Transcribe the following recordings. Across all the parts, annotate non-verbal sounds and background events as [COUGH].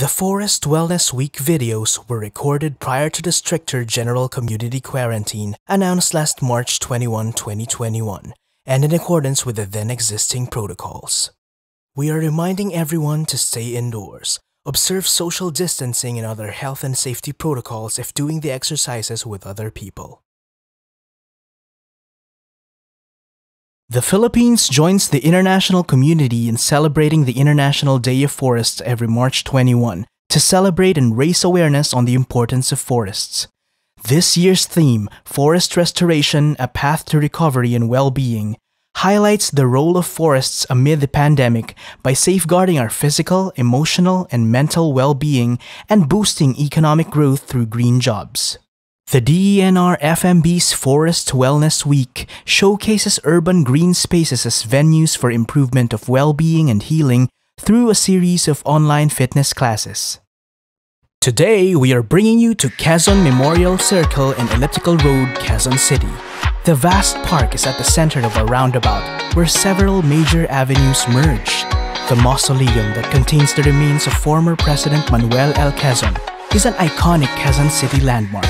The Forest Wellness Week videos were recorded prior to the stricter general community quarantine announced last March 21, 2021, and in accordance with the then existing protocols. We are reminding everyone to stay indoors, observe social distancing and other health and safety protocols if doing the exercises with other people. The Philippines joins the international community in celebrating the International Day of Forests every March 21 to celebrate and raise awareness on the importance of forests. This year's theme, Forest Restoration A Path to Recovery and Well-Being, highlights the role of forests amid the pandemic by safeguarding our physical, emotional, and mental well-being and boosting economic growth through green jobs. The DENR FMB's Forest Wellness Week showcases urban green spaces as venues for improvement of well-being and healing through a series of online fitness classes. Today, we are bringing you to Quezon Memorial Circle and Elliptical Road, Quezon City. The vast park is at the center of a roundabout where several major avenues merge. The mausoleum that contains the remains of former President Manuel L. Quezon is an iconic Quezon City landmark.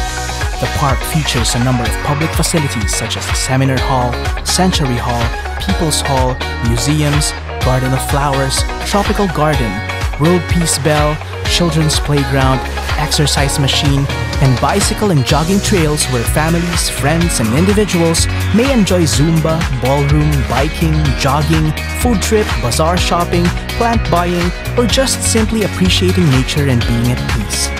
The park features a number of public facilities such as the Seminar Hall, Century Hall, People's Hall, museums, Garden of Flowers, Tropical Garden, World Peace Bell, Children's Playground, Exercise Machine, and bicycle and jogging trails where families, friends, and individuals may enjoy Zumba, ballroom, biking, jogging, food trip, bazaar shopping, plant buying, or just simply appreciating nature and being at peace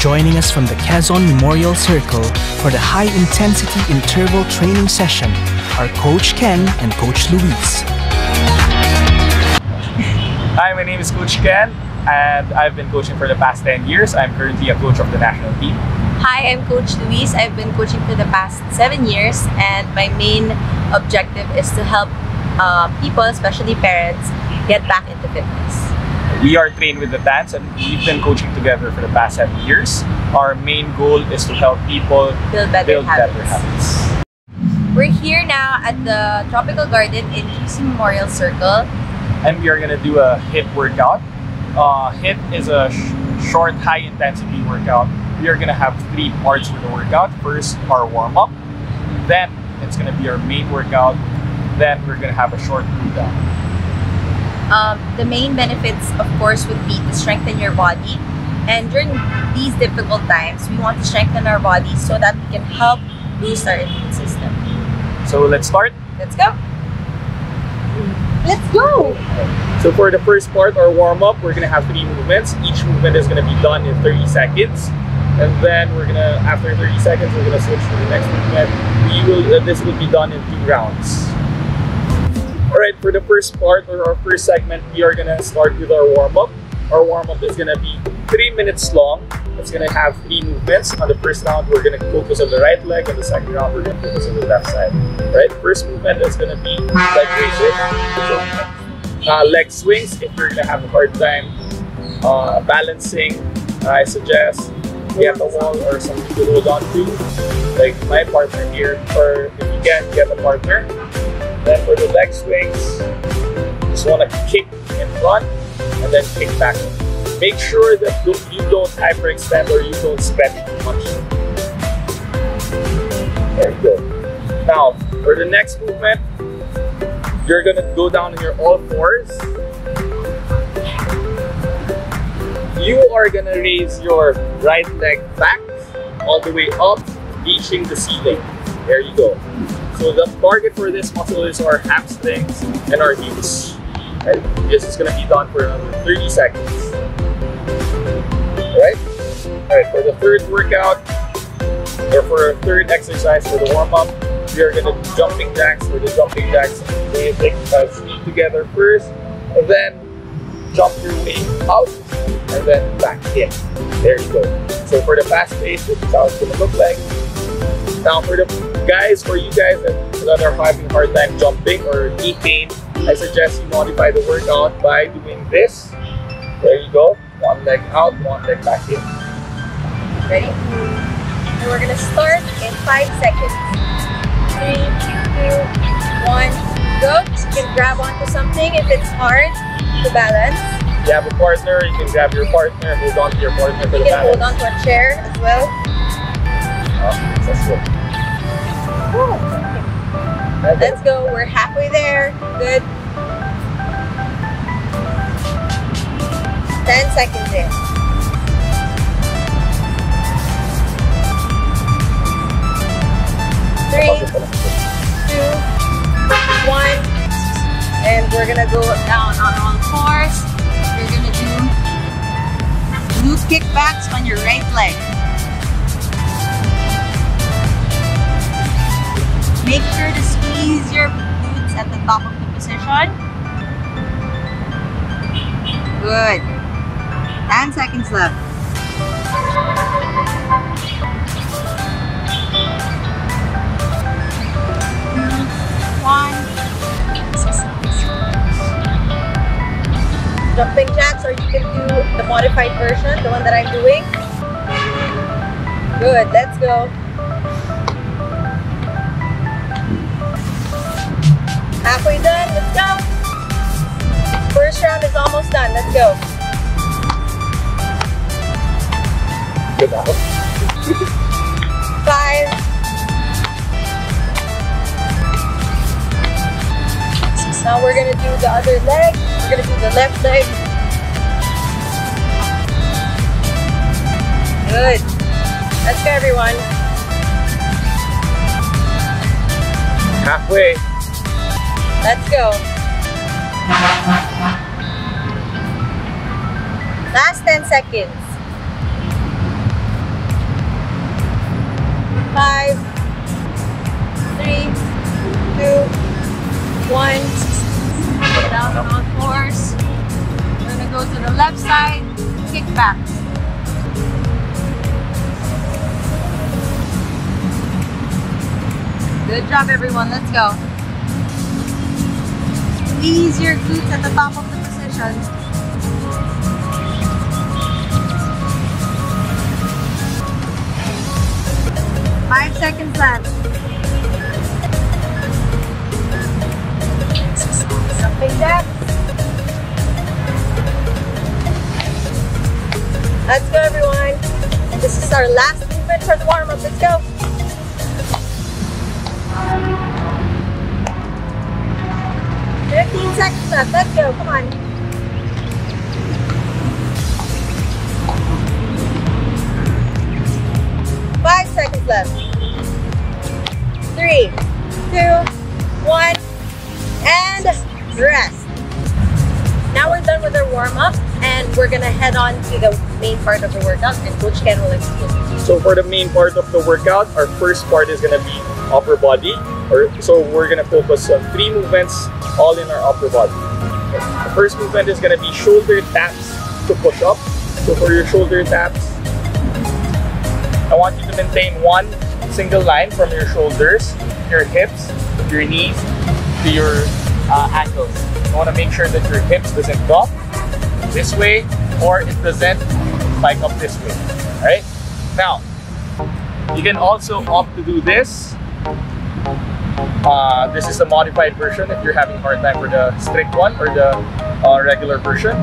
joining us from the Quezon Memorial Circle for the high-intensity interval training session are Coach Ken and Coach Louise. Hi, my name is Coach Ken and I've been coaching for the past 10 years. I'm currently a coach of the national team. Hi, I'm Coach Louise. I've been coaching for the past seven years and my main objective is to help uh, people, especially parents, get back into fitness. We are trained with the dance and we've been coaching together for the past seven years. Our main goal is to help people Build better build habits. better habits. We're here now at the Tropical Garden in QC Memorial Circle. And we are going to do a HIIT workout. Uh, HIIT is a sh- short, high intensity workout. We are going to have three parts for the workout. First, our warm up. Then, it's going to be our main workout. Then, we're going to have a short cool down. Um, the main benefits, of course, would be to strengthen your body. And during these difficult times, we want to strengthen our body so that we can help boost our immune system. So, let's start. Let's go! Let's go! So for the first part, our warm up, we're gonna have three movements. Each movement is gonna be done in 30 seconds, and then we're gonna, after 30 seconds, we're gonna switch to the next movement. We will, uh, this will be done in two rounds. All right, for the first part or our first segment, we are gonna start with our warm up. Our warm up is gonna be three minutes long. It's gonna have three movements. On the first round, we're gonna focus on the right leg, On the second round, we're gonna focus on the left side. Right, first movement is gonna be leg raises. So, uh, leg swings if you're gonna have a hard time uh, balancing i suggest get a wall or something to hold on to like my partner here or if you can get a partner then for the leg swings just want to kick in front and then kick back make sure that you don't hyperextend or you don't spend too much there you go now for the next movement you're gonna go down on your all fours. You are gonna raise your right leg back all the way up, reaching the ceiling. There you go. So the target for this muscle is our hamstrings and our heels. Right? This is gonna be done for another 30 seconds. Alright? Alright, for the third workout, or for our third exercise for the warm-up, we are gonna do jumping jacks. For the jumping jacks, we take uh, feet together first, and then jump your way out, and then back in. There you go. So for the fast pace, this is how it's gonna look like. Now for the guys, for you guys that, are having a hard time jumping or knee pain, I suggest you modify the workout by doing this. There you go. One leg out, one leg back in. Ready? And we're gonna start in five seconds. Three, two, one, go. You can grab onto something if it's hard to balance. If you have a partner, you can grab your partner, hold on to your partner You can hold balance. on to a chair as well. Oh, that's good. Let's go. We're halfway there. Good. 10 seconds in. Three, two, one. And we're gonna go down on all fours. We're gonna do glute kickbacks on your right leg. Make sure to squeeze your glutes at the top of the position. Good. 10 seconds left. One. Jumping jacks, or you can do the modified version, the one that I'm doing. Good, let's go. Halfway done, let's go. First round is almost done, let's go. Good [LAUGHS] now. Five. Now we're gonna do the other leg. We're gonna do the left leg. Good. Let's go, everyone. Halfway. Let's go. Last 10 seconds. Five, three, two, one. Down on fours. We're gonna go to the left side, kick back. Good job, everyone. Let's go. Squeeze your glutes at the top of the position. Five seconds left. Jumping jacks. Let's go, everyone. This is our last movement for the warm-up. Let's go. Come on. Five seconds left. Three, two, one, and rest. Now we're done with our warm up and we're gonna head on to the main part of the workout and Coach Ken will explain. So for the main part of the workout, our first part is gonna be upper body. Or so we're gonna focus on three movements, all in our upper body. The first movement is gonna be shoulder taps to push up. So for your shoulder taps, I want you to maintain one single line from your shoulders, your hips, your knees, to your uh, ankles. You want to make sure that your hips doesn't drop this way or it doesn't spike up this way. Alright? Now, you can also opt to do this. Uh, this is a modified version if you're having a hard time for the strict one or the uh, regular version.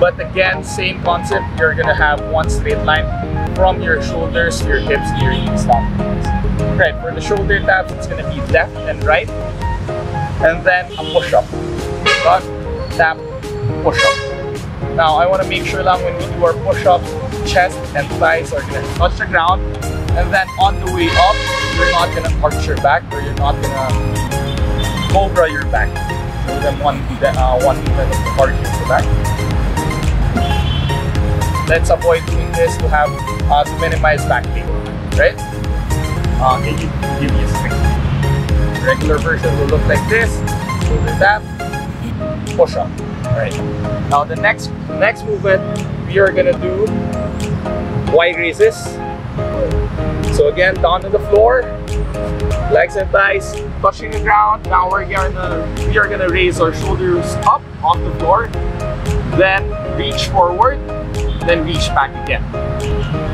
But again, same concept. You're gonna have one straight line from your shoulders to your hips to your knees down. Right, for the shoulder taps, it's gonna be left and right. And then a push-up. Tap, push-up. Now, I wanna make sure that when we do our push-ups, chest and thighs are gonna touch the ground. And then on the way up, you're not gonna arch your back or you're not gonna cobra your back. So then one, uh, one movement of arching the back. Let's avoid doing this to have uh, to minimize back pain, right? Uh, can you give me a second? Regular version will look like this. Shoulder tap, push up. Alright. Now the next next movement we are gonna do wide raises. So again, down on the floor, legs and thighs touching the ground. Now we're gonna we are gonna raise our shoulders up off the floor, then reach forward, then reach back again.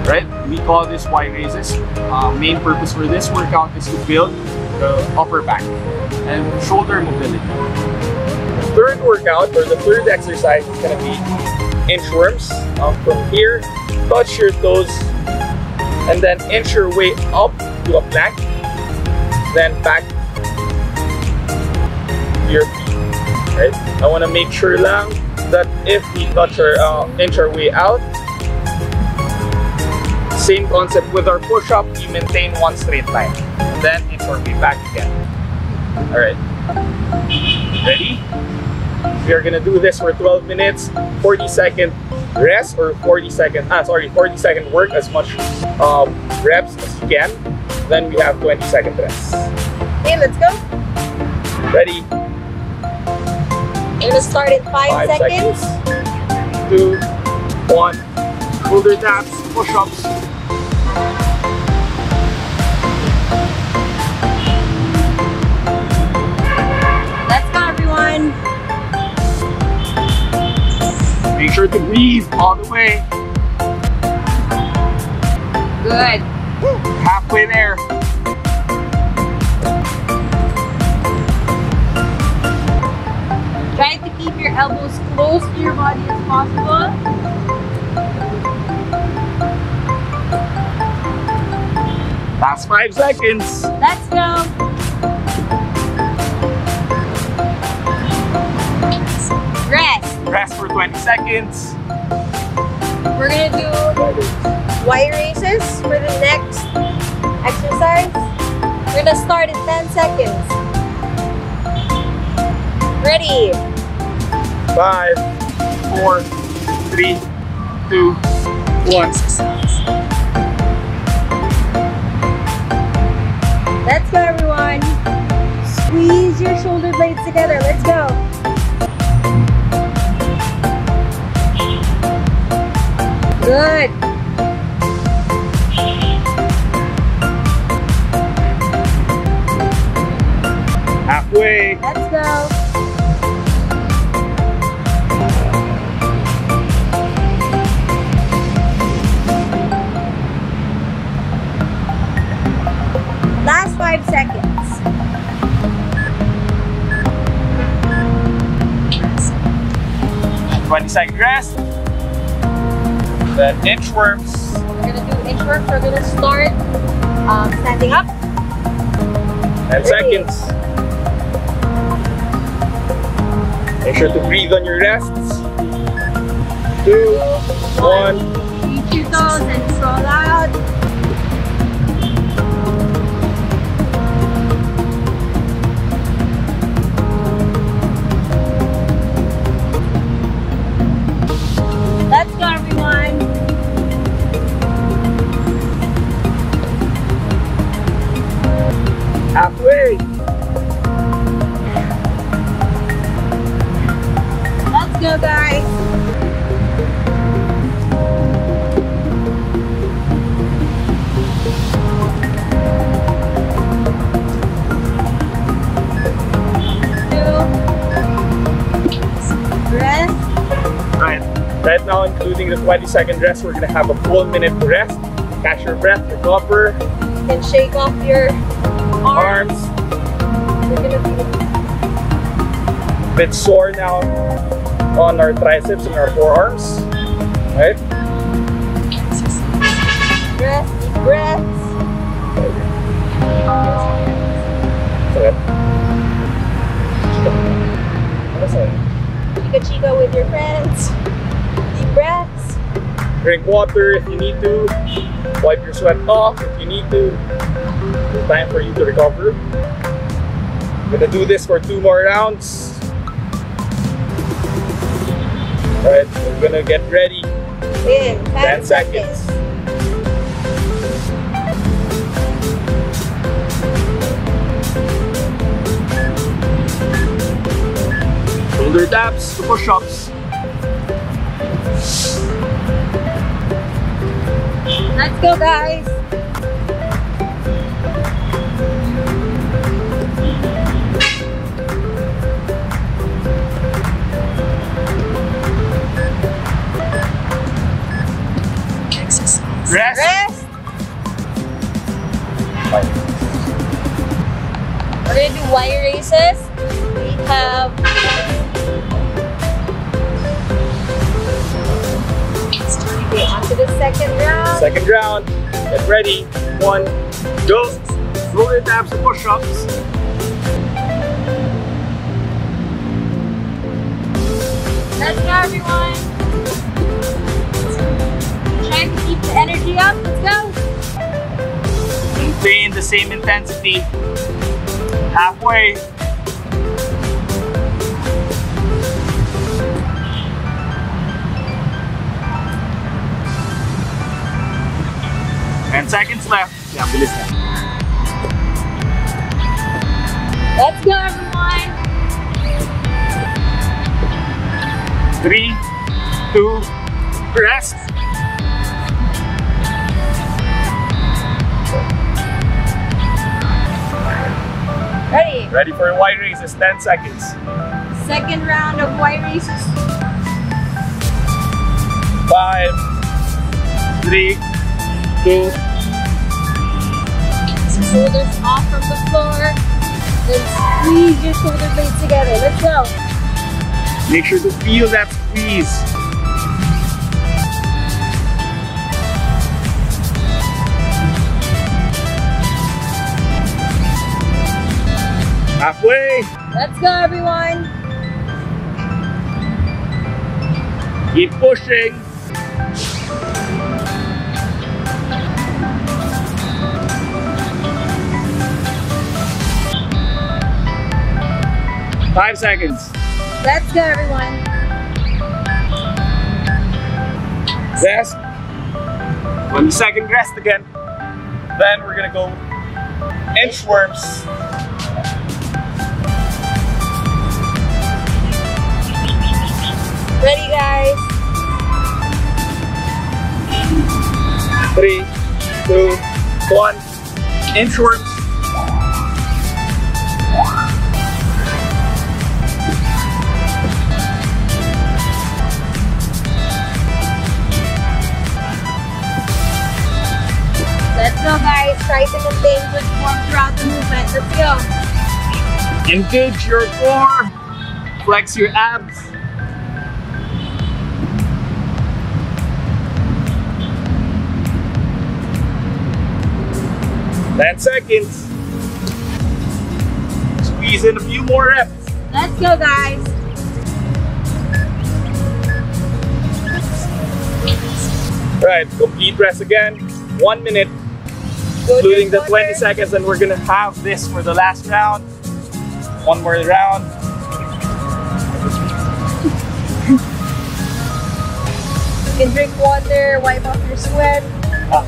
Right? We call this wide raises. Uh, main purpose for this workout is to build the upper back and shoulder mobility. The third workout or the third exercise is gonna be inchworms. Um, from here, touch your toes, and then inch your way up to a plank. Then back your feet. Right? I want to make sure lang that if we touch our uh, inch our way out, same concept with our push-up, you maintain one straight line. And then inch our way back again. Alright. Ready? We are gonna do this for 12 minutes, 40 second rest or 40 second, ah sorry, 40 second work as much um, reps as you can. Then we have 20 second rest. Okay, let's go. Ready? We're gonna start in five, Five seconds. seconds. Two, one. Shoulder taps, push-ups. Make sure to breathe all the way. Good. Halfway there. Try to keep your elbows close to your body as possible. Last five seconds. Let's go. Rest. For 20 seconds. We're gonna do Y raises for the next exercise. We're gonna start in 10 seconds. Ready? Five, four, three, two, one. Let's go, everyone. Squeeze your shoulder blades together. Let's go. Good. Halfway. Let's go. Last five seconds. 20 second rest. Then inchworms. We're gonna do inchworms. We're gonna start um, standing up. 10 seconds. Make sure to breathe on your rests. Two, one. Reach 30 second rest. We're gonna have a full minute rest. Catch your breath, recover. And shake off your arms. arms. Be... bit sore now on our triceps and our forearms. Right? Breath, deep breaths. Chica chica with your friends. Drink water if you need to. Wipe your sweat off if you need to. It's time for you to recover. Gonna do this for two more rounds. Alright, we're gonna get ready. In 10 10, seconds. Shoulder taps to push-ups. Let's go, guys. Rest. Rest. We're gonna do Y raises. We have Second round. Second round. Get ready. One, go. The abs and push-ups. Let's go, everyone. Trying to keep the energy up. Let's go. Maintain the same intensity. Halfway. Ten seconds left. Yan, bilis na. Let's go, everyone. Three, two, rest. Ready. Ready for a wide races, 10 seconds. Second round of Y raises. Five, three, two, Shoulders off from the floor. Then squeeze your shoulder blades together. Let's go. make sure to feel that squeeze. Halfway. Let's go, everyone. Keep pushing. Five seconds. Let's go, everyone. Rest. One second rest again. Then we're gonna go inchworms. Ready, guys? Three, two, one. Inchworms. Engage your core. Flex your abs. Ten seconds. Squeeze in a few more reps. Let's go, guys. Right, complete rest again. One minute, Go including the 20 seconds, and we're gonna have this for the last round. One more round. You can drink water, wipe off your sweat. Ah.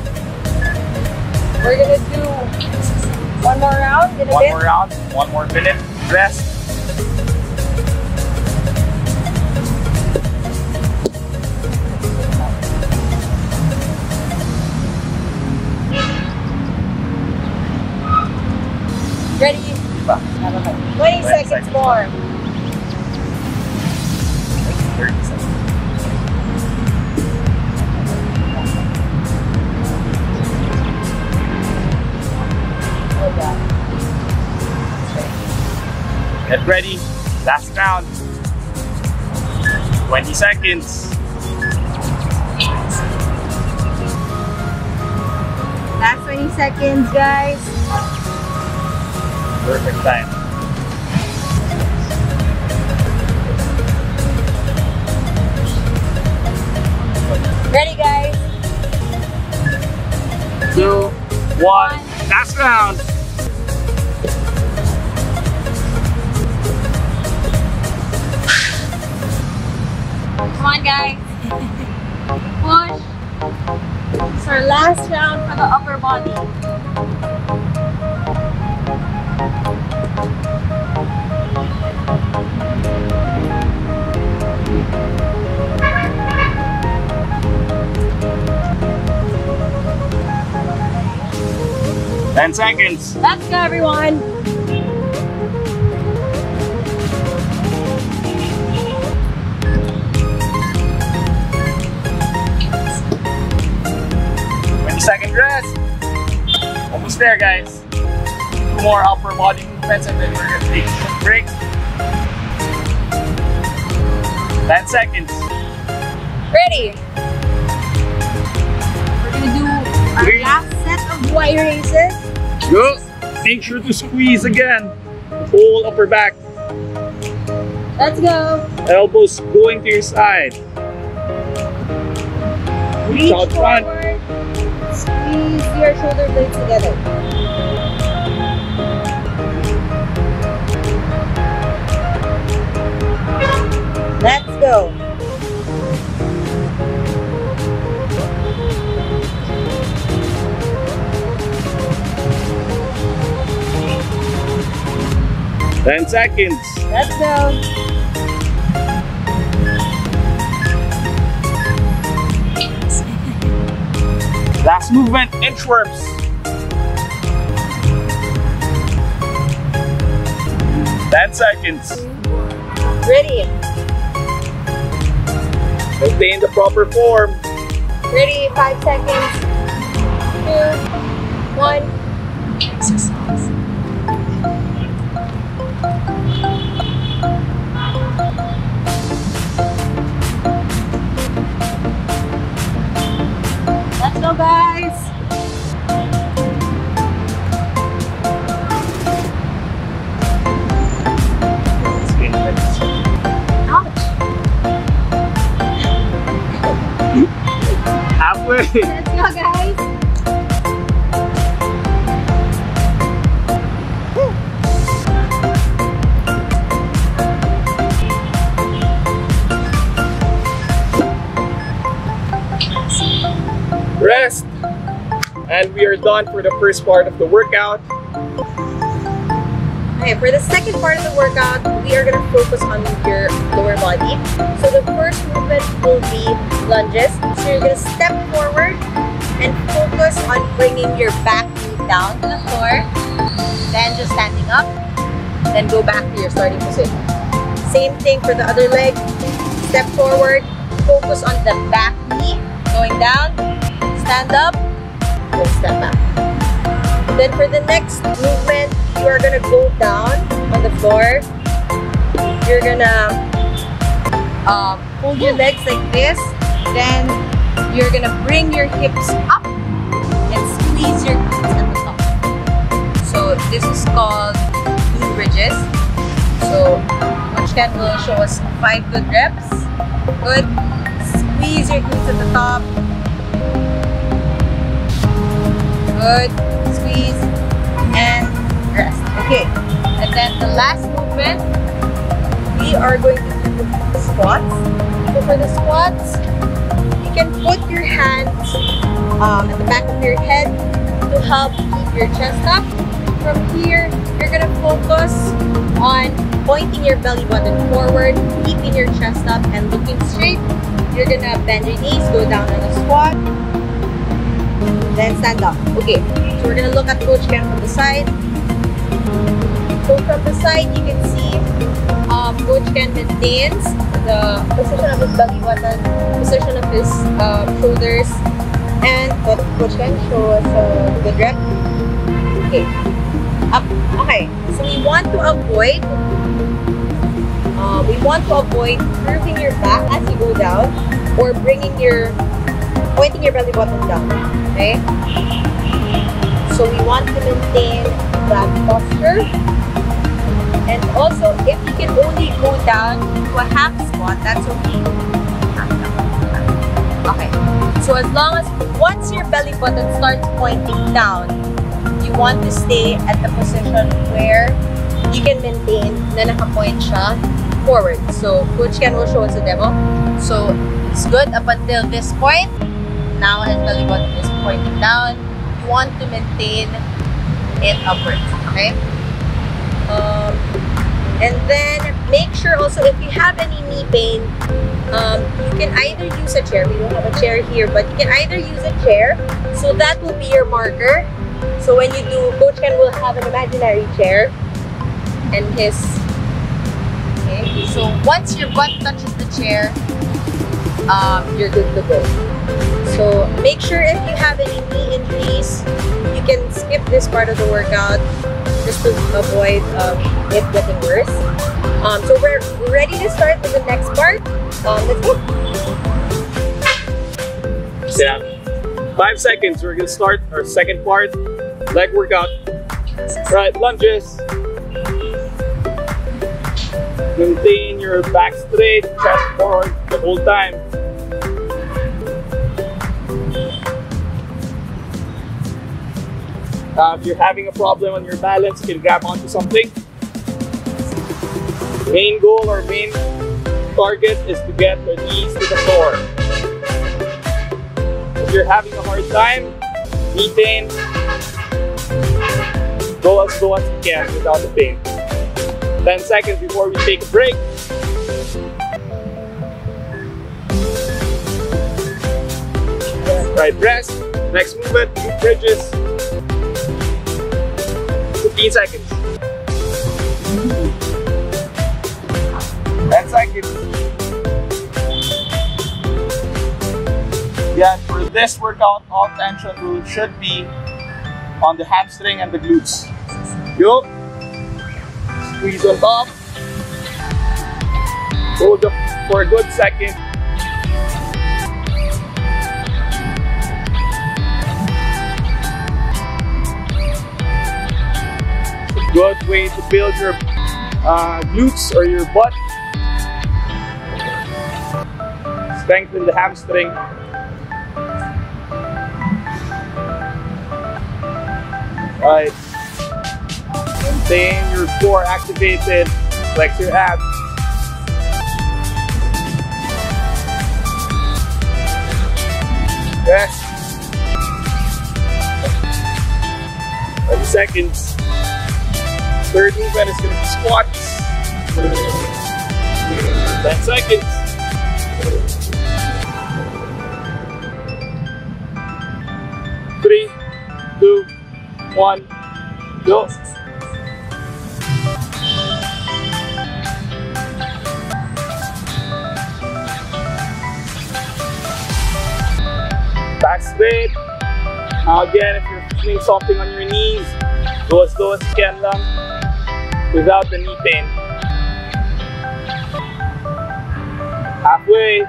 We're gonna do one more round in a One bit. more round, one more minute, rest. 20 seconds more. 30 seconds. Get ready. Last round. 20 seconds. Last 20 seconds, guys. Perfect time. Ready, guys? Two, one. Last round. Come on, guys. Push. It's our last round for the upper body. Ten seconds. Let's go, everyone. Second rest. Almost there, guys. Two more upper body movements, and then we're gonna take a quick break. Ten seconds. Ready? We're gonna do Three. Last set of Y raises. Make sure to squeeze again. Whole upper back. Let's go. Elbows going to your side. Reach Reach out front. forward. Squeeze your shoulder blades together. Let's go. Ten seconds. Let's go. Last movement, inchworms. Ten seconds. Ready. Maintain the proper form. Ready. Five seconds. Two. One. Let's go, guys. Rest. And we are done for the first part of the workout. Okay, for the second part of the workout, we are gonna focus on your lower body. So the first movement will be lunges. So you're gonna step forward focus on bringing your back knee down to the floor. Then just standing up. Then go back to your starting position. Same thing for the other leg. Step forward, focus on the back knee, going down, stand up, then step back. Then for the next movement, you are gonna go down on the floor. You're gonna um, hold your legs like this. Then you're gonna bring your hips up squeeze your at the top. So this is called glute bridges. So Coach Ken will show us five good reps. Good. Squeeze your glutes at the top. Good. Squeeze and rest. Okay. And then the last movement, we are going to do the squats. So for the squats, you can put your hands um, at the back of your head to help keep your chest up. From here, you're gonna focus on pointing your belly button forward, keeping your chest up and looking straight. You're gonna bend your knees, go down on a squat, then stand up. Okay, so we're gonna look at Coach Ken from the side. So from the side, you can see um, Coach Ken maintains the position of his belly button, position of his uh, shoulders, and Coach Ken show us a good rep. Okay, up. Okay, so we want to avoid. Uh, we want to avoid curving your back as you go down, or bringing your pointing your belly button down. Okay. So we want to maintain that posture. And also, if you can only go down to a half squat, that's okay. Okay. So as long as once your belly button starts pointing down, you want to stay at the position where you can maintain na naka-point siya forward. So Coach Ken will show us a demo. So it's good up until this point. Now as belly button is pointing down. You want to maintain it upwards. Okay? Um, and then make sure also if you have any knee pain, um, you can either use a chair. We don't have a chair here, but you can either use a chair. So that will be your marker. So when you do, Coach Ken will have an imaginary chair and his. Okay. So once your butt touches the chair, um, you're good to go. So make sure if you have any knee injuries, you can skip this part of the workout just to avoid um, it getting worse. Um, so we're ready to start with the next part. Um, let's go. Sit. Five seconds, we're gonna start our second part, leg workout. Right, lunges. Maintain your back straight, chest forward the whole time. Uh, if you're having a problem on your balance, you can grab onto something. Main goal or main target is to get the knees to the floor. If you're having a hard time, knee pain, go as slow as you can without the pain. 10 seconds before we take a break. Right rest. Next movement, bridges. 15 seconds. 10 seconds. Yeah, for this workout, all tension will should be on the hamstring and the glutes. Yo. Squeeze on top. Hold up for a good second. Good way to build your uh, glutes or your butt. Strengthen the hamstring. Right. Maintain your core activated. Flex your abs. Rest. 30 seconds. Third movement is going to be squats. 10 seconds. Three, two, one, go. Back straight. Now again, if you're feeling something on your knees, go as low as you can lang without the knee pain. Halfway.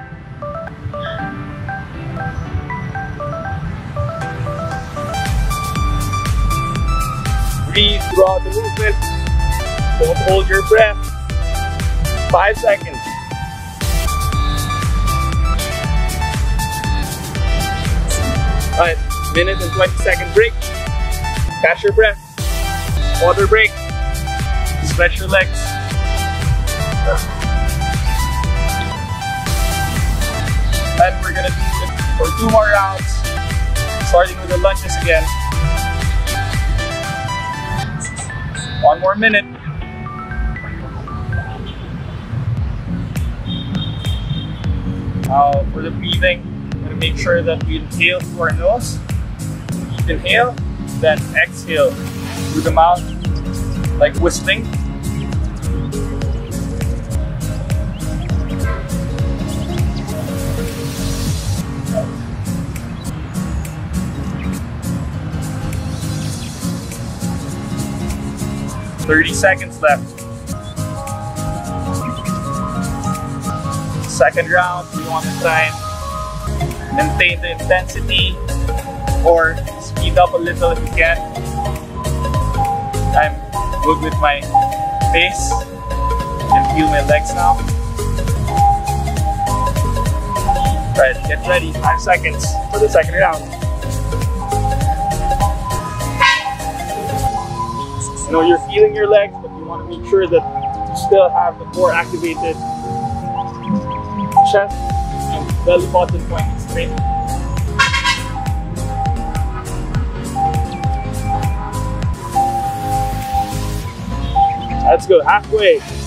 Breathe throughout the movement. Don't hold your breath. Five seconds. Alright, minute and 20 second break. Catch your breath. Water break. Stretch your legs. And we're gonna do it for two more rounds. Starting with the lunges again. One more minute. Now for the breathing, I'm gonna make sure that we inhale through our nose. Inhale, then exhale through the mouth, like whistling. Thirty seconds left. Second round, we want to try and maintain the intensity or speed up a little if you can. I'm good with my pace. Can feel my legs now. Right, get ready. Five seconds for the second round. You know you're feeling your legs, but you want to make sure that you still have the core activated. Chest and belly button pointing straight. Let's go halfway.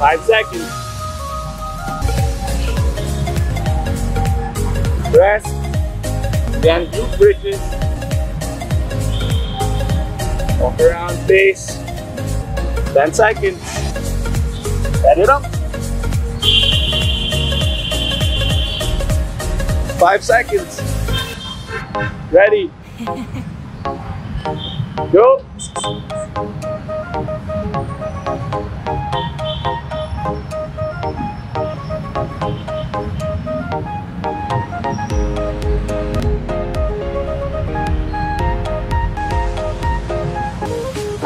Five seconds. Rest. Then glute bridges. Walk around base. 10 seconds. Set it up. Five seconds. Ready. [LAUGHS] Go.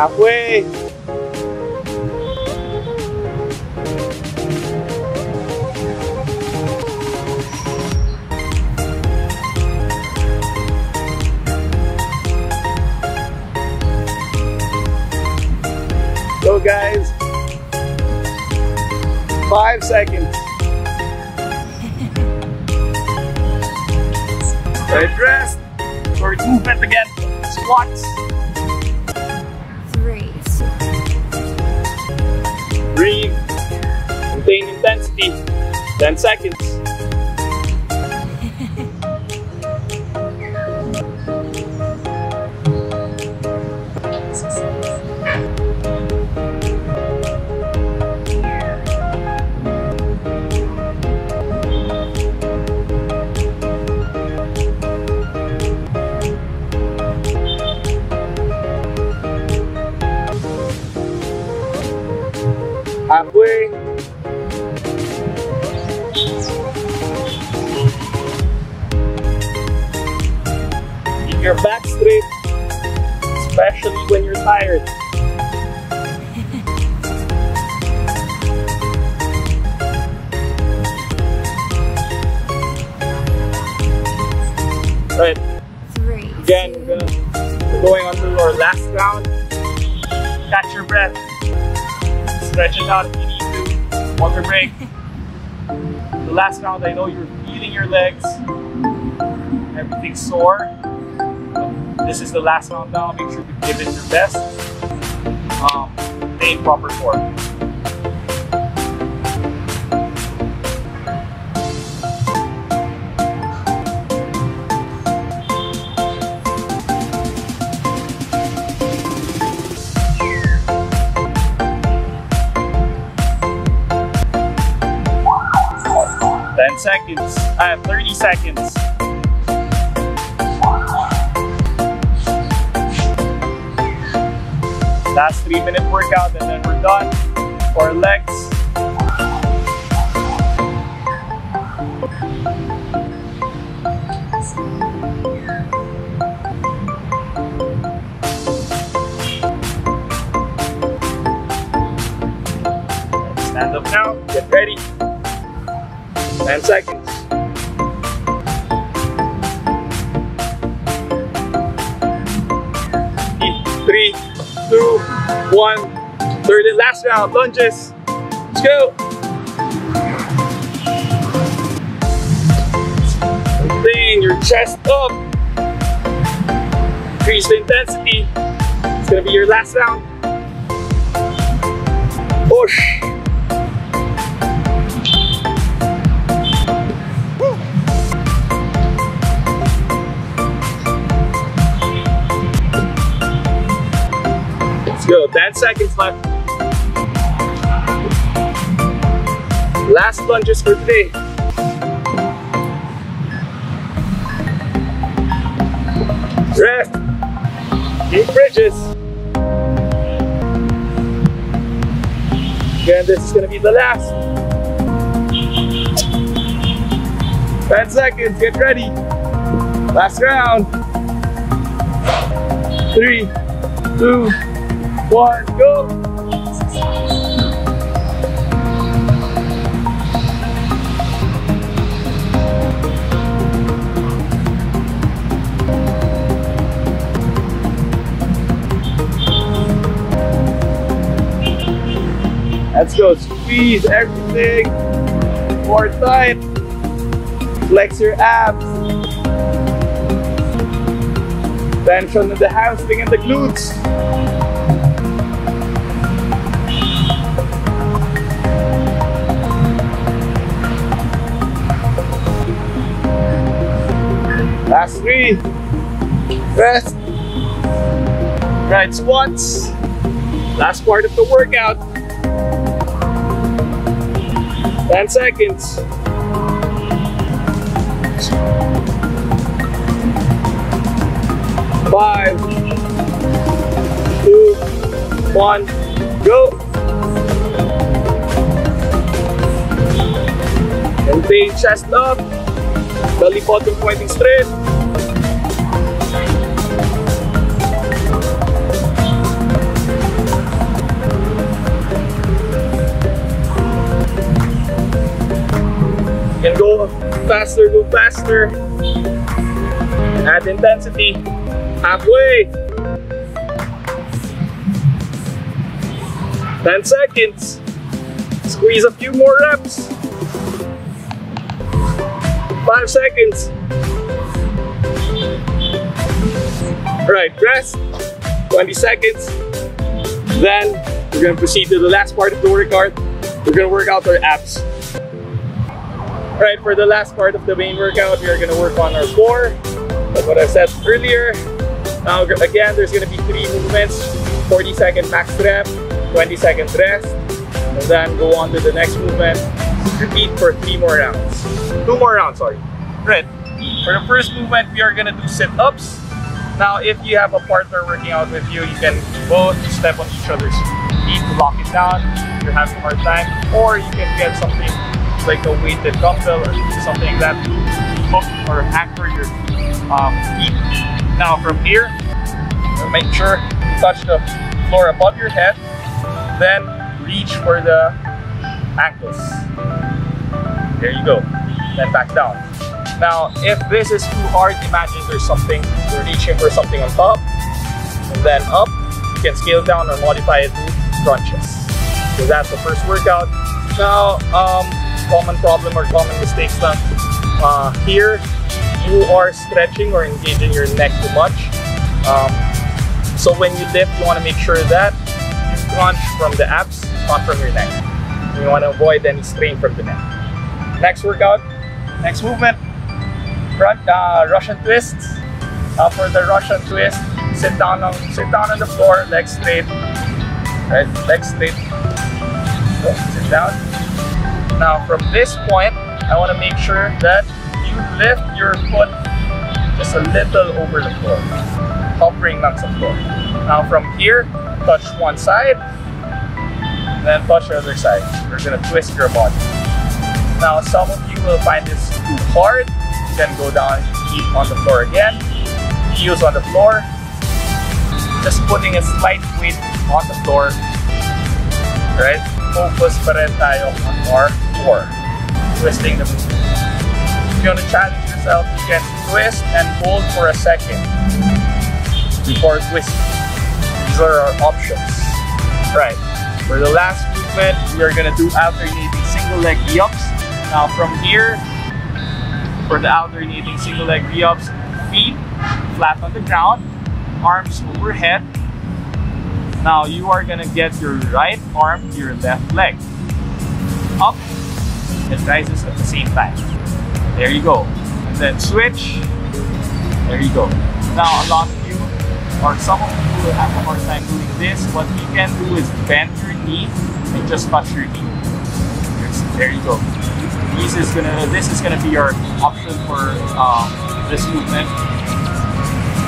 Halfway. Go 10 seconds. The last round, I know you're feeling your legs. Everything's sore. This is the last round now. Make sure to give it your best. Um, stay in proper form. I have 30 seconds. Last three minute workout and then we're done for legs. Stand up now, get ready. 10 seconds. One. Third and last round, lunges. Let's go. Maintain your chest up. Increase the intensity. It's gonna be your last round. Push. 10 seconds left. Last lunges for today. Rest. Eight bridges. Again, this is to be the last. 10 seconds. Get ready. Last round. Three, two, one, go! Let's go, squeeze everything more tight. Flex your abs. Tension in the hamstring and the glutes. Last three. Rest. Right, squats. Last part of the workout. 10 seconds. Five, two, one, go. Maintain chest up. Belly button pointing straight. Faster, go faster. Add intensity. Halfway. 10 seconds. Squeeze a few more reps. 5 seconds. Right, rest. 20 seconds. Then we're gonna proceed to the last part of the workout. We're gonna work out our abs. Right, for the last part of the main workout, we are gonna work on our core. That's what I said earlier. Now, again, there's gonna be three movements. 40 second max rep, 20 seconds rest, and then go on to the next movement. Repeat for three more rounds. Two more rounds, sorry. Right. For the first movement, we are gonna do sit-ups. Now, if you have a partner working out with you, you can both step on each other's feet to lock it down if you're having a hard time, or you can get something like a weighted dumbbell or something that hook or anchor your um, feet. Now, from here, make sure you touch the floor above your head, then reach for the ankles. There you go. Then back down. Now, if this is too hard, imagine there's something, you're reaching for something on top, and then up. You can scale down or modify it to crunches. So that's the first workout. Now, um, common problem or common mistakes na uh, here, you are stretching or engaging your neck too much. Um, so when you lift, you want to make sure that you crunch from the abs, not from your neck. You want to avoid any strain from the neck. Next workout, next movement, uh, Russian twists. Uh, for the Russian twist, sit down on sit down on the floor, legs straight. Right, legs straight. Sit down. Now from this point, I want to make sure that you lift your foot just a little over the floor, hovering lang sa floor. Now from here, touch one side, then touch the other side. You're gonna twist your body. Now some of you will find this too hard. Can go down, keep on the floor again, heels on the floor. Just putting a slight weight on the floor. Right? Focus pa rin tayo on our core. Twisting the movement. If you want to challenge yourself, you can twist and hold for a second before twisting. These are our options. Right. For the last movement, we are gonna do alternating single leg V-ups. Now from here, for the alternating single leg V-ups, feet flat on the ground, arms overhead. Now you are gonna get your right arm to your left leg. Up, it rises at the same time. There you go. And then switch. There you go. Now a lot of you, or some of you will have a hard time doing this. What you can do is bend your knee and just touch your knee. There you go. This is gonna this is gonna be your option for uh, this movement.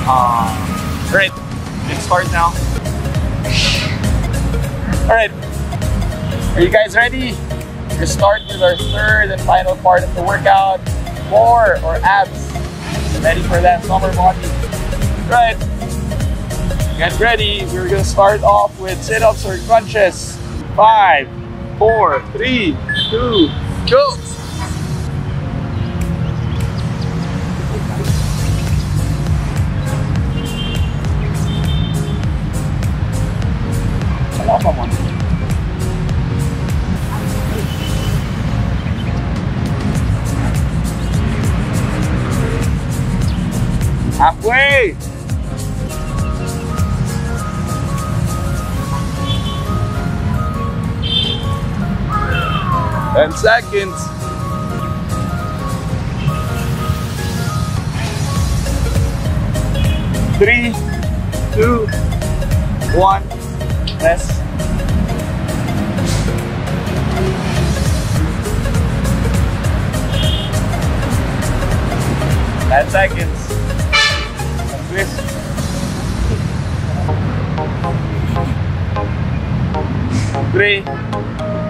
Uh, Alright, let's start now. Alright, are you guys ready? We start with our third and final part of the workout, core or abs. Ready for that summer body? Right. Get ready. We're gonna start off with sit-ups or crunches. Five, four, three, two, go. Halfway! Ten seconds. Three, two, one. Rest. Ten seconds this. Three,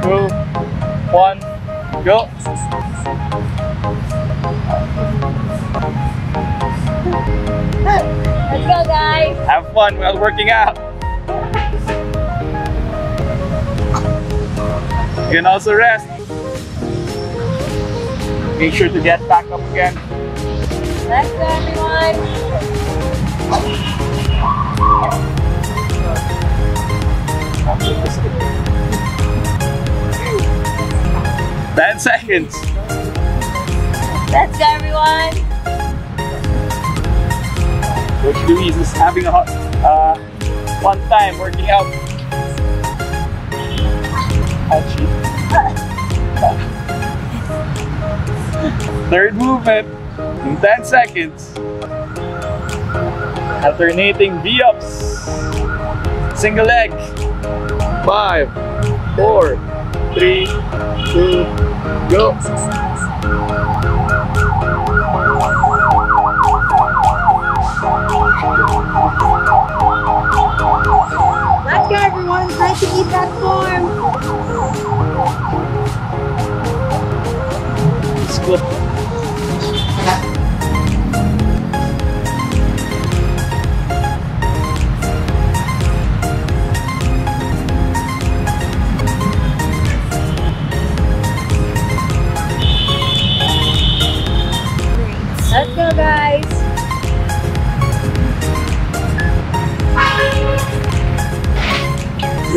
two, one, go. Let's go, guys. Have fun while working out. You can also rest. Make sure to get back up again. Let's go, everyone. Ten seconds. Let's go, everyone. Coach Louise is just having a hot, uh, fun time working out. Ouchie. Third movement in 10 seconds. Alternating V-ups. Single leg. Five, four, three, two, go. Let's go, everyone. Try to keep that form. Split.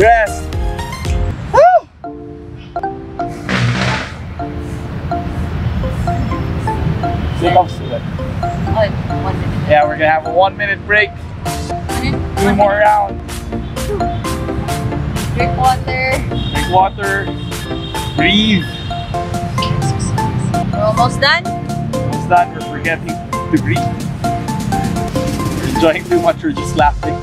Rest. Sit-ups to it. One minute. Yeah, we're gonna have a one minute break. Two more rounds. Drink water. Drink water. Breathe. We're almost done. Almost done. We're forgetting to breathe. We're enjoying too much. We're just laughing.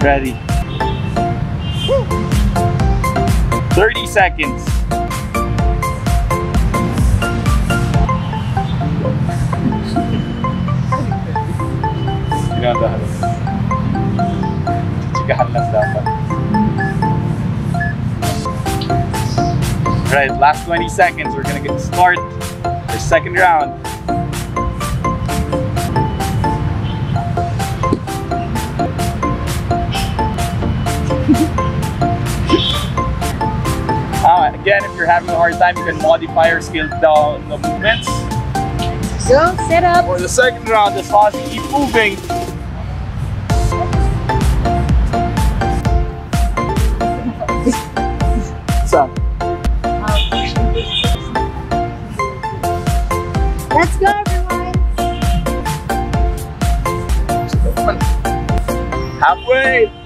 Ready. 30 seconds. Ginagahan. Chikahan lang dapat. Right, last 20 seconds. We're gonna get start our second round. Again, if you're having a hard time, you can modify or scale down the movements. Go, sit up. For the second round, as long as you keep moving, [LAUGHS] so Let's go, everyone. halfway.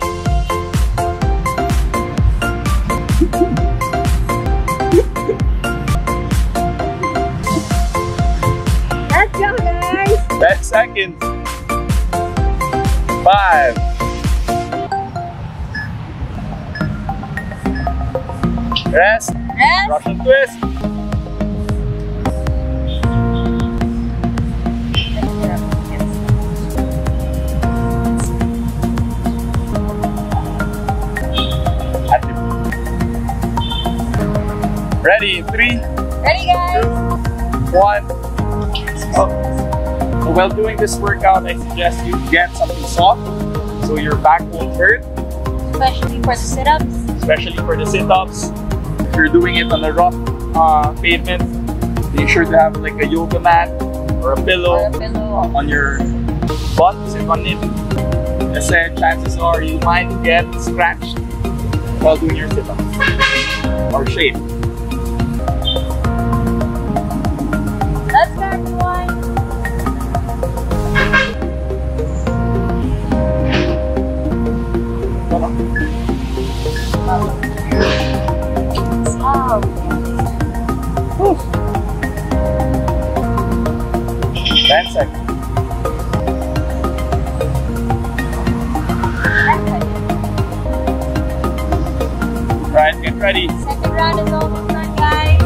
Seconds. Five. Rest. Rest. Russian twist. Ready? Three, Ready, guys? one. So while doing this workout, I suggest you get something soft so your back won't hurt, Especially for the sit-ups. especially for the sit-ups. If you're doing it on the rough uh, pavement, make sure to have like a yoga mat or a Or pillow a pillow. on your butt, sit on it. Kasi chances are you might get scratched while doing your sit-ups or shape. ready. Second round is almost done, guys.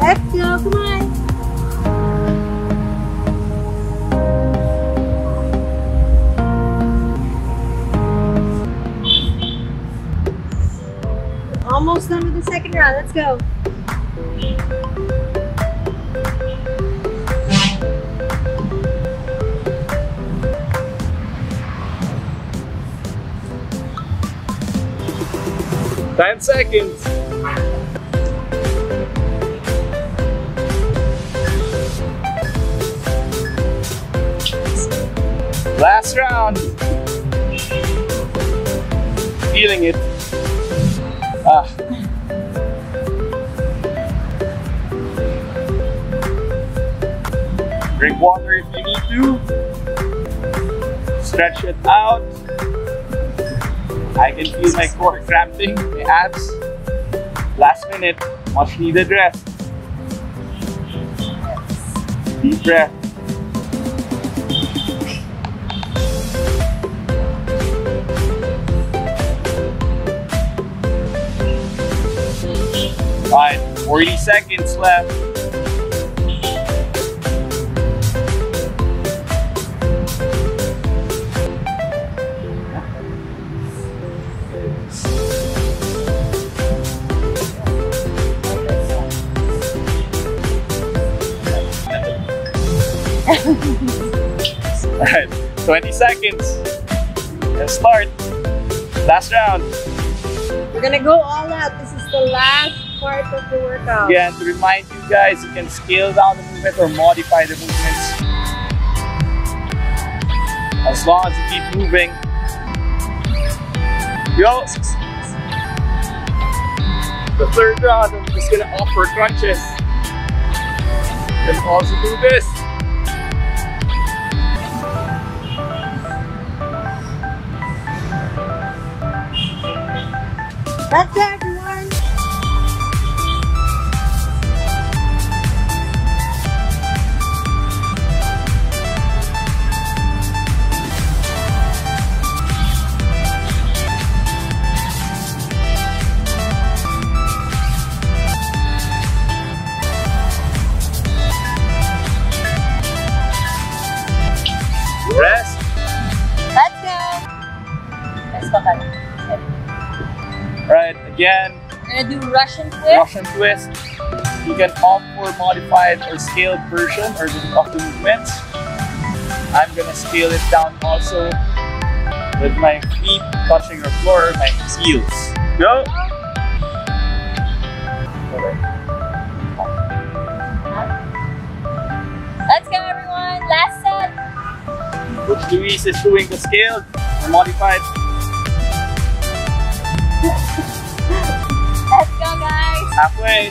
Let's go, come on. Almost done with the second round, let's go. Ten seconds. Last round. Feeling it. Ah. Drink water if you need to. Stretch it out. I can feel my core cramping, abs. Last minute, much needed rest. Deep breath. Fine, 40 seconds left. [LAUGHS] Alright, 20 seconds. Let's start. Last round. We're gonna go all out. This is the last part of the workout. Again, to remind you guys, you can scale down the movement or modify the movements. As long as you keep moving. Go! The third round, I'm just gonna offer crunches. You can also do this. Russian twist. You can opt for modified or scaled version or the, of the movements. I'm gonna scale it down also with my feet touching the floor, my heels. Go! Let's go, everyone. Last set. Coach Louise is doing the scaled or modified. Let's go, guys. Halfway.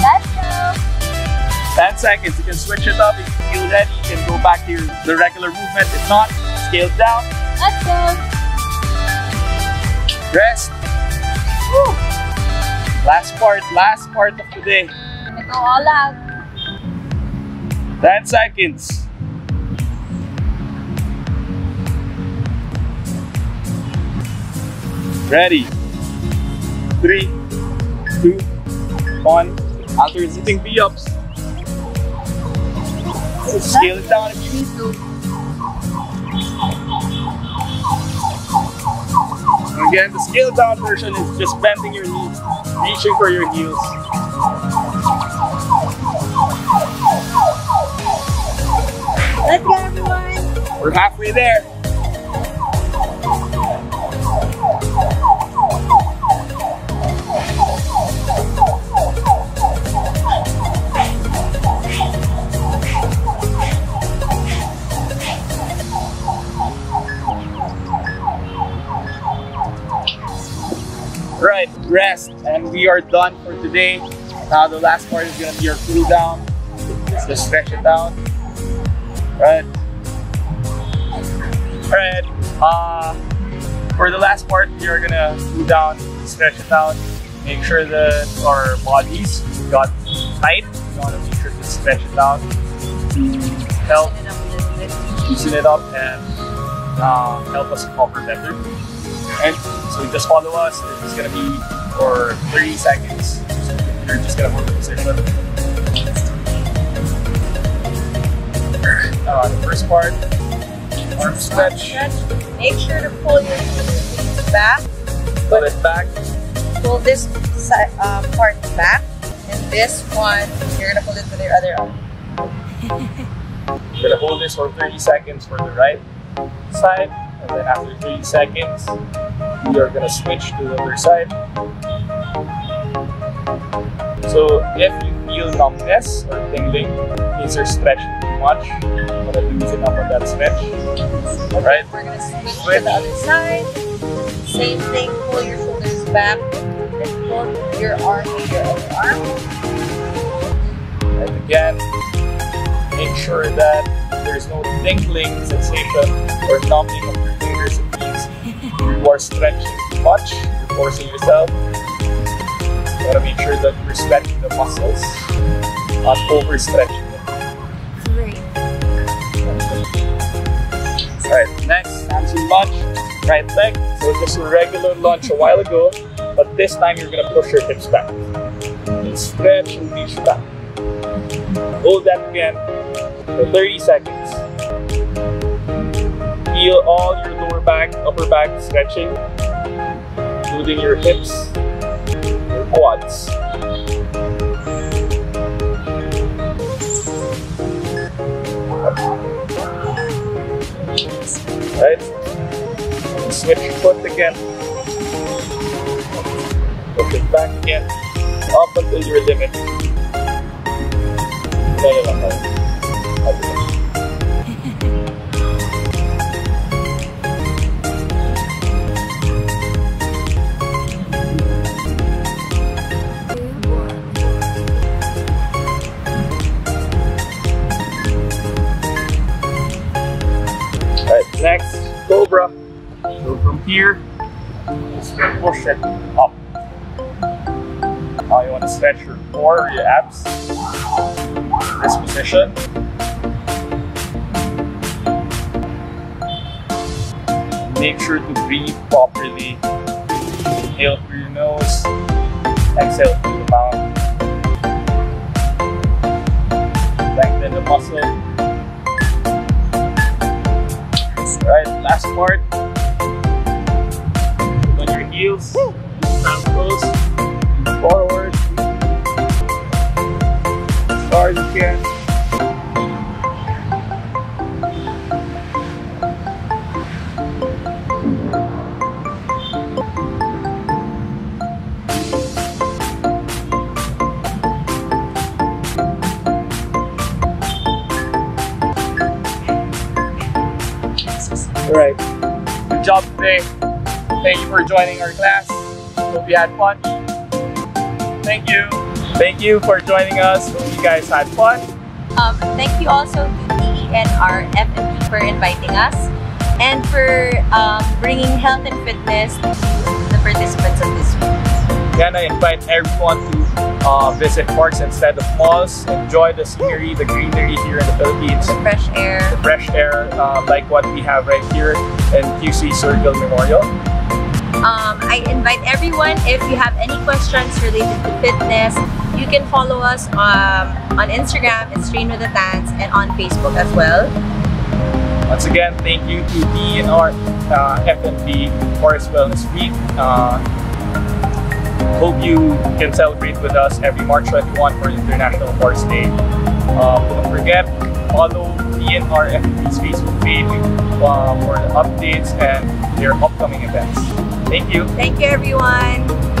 Let's go. 10 seconds. You can switch it up. If you feel ready, you can go back to your, the regular movement. If not, scale down. Let's go. Rest. Woo. Last part, last part of the day. Gonna go all out. 10 seconds. Ready. Three, two, one. Alternate sitting V-ups. Scale it down if you need to. Again, the scale down version is just bending your knees, reaching for your heels. Let's go, everyone. We're halfway there. Right, rest, and we are done for today. Now the last part is gonna be our cool down. Just stretch it down. Right. Alright, uh, for the last part, you're gonna cool down, stretch it out, make sure that our bodies got tight. You wanna make sure to stretch it out to help loosen it up and uh, help us recover better. And so just follow us. It's gonna be for 30 seconds. You're just gonna hold the position. Uh, the first part, arm stretch, Make sure to pull your back. put it back, Pull this side, um, part back. And this one, you're gonna pull it with your other arm. You're gonna hold this for 30 seconds for the right side, and then after 30 seconds, you're gonna switch to the other side. So if you feel numbness or tingling, means you're stretching much. I'm gonna loosen up on that stretch. Alright, We're gonna switch, Switch. to the other side. Same thing, pull your shoulders back. And pull your arm with your other arm. and again, make sure that there's no tingling sensation or numbing of your fingers. and knees. you are stretching too much, you're forcing yourself. You gotta make sure that you're stretching the muscles, not overstretching Alright, next, hamstring lunge, right leg. So just a regular lunge a while ago, but this time you're gonna push your hips back. And stretch and reach back. Hold that again for 30 seconds. Feel all your lower back, upper back stretching, including your hips, your quads. Right? Switch foot again. Put it back again. Up until your limit. No. Here, just push it up. Now you want to stretch your core your abs. This position. Make sure to breathe properly. Inhale through your nose, exhale for joining our class. Hope you had fun. Thank you. Thank you for joining us. Hope you guys had fun. Um, thank you also to DENR FMB for inviting us and for um, bringing health and fitness to the participants of this week. Again, I invite everyone to uh, visit parks instead of malls. Enjoy the scenery, the greenery here in the Philippines. The fresh air. The fresh air, uh, like what we have right here in QC Circle Memorial. I invite everyone, if you have any questions related to fitness, you can follow us um, on Instagram, it's Train with the Tans, and on Facebook as well. Once again, thank you to DENR uh, FMB Forest Wellness Week. Uh, hope you can celebrate with us every March 21 for International Forest Day. Uh, don't forget, follow DENR FMB's Facebook page uh, for the updates and their upcoming events. Thank you. Thank you, everyone.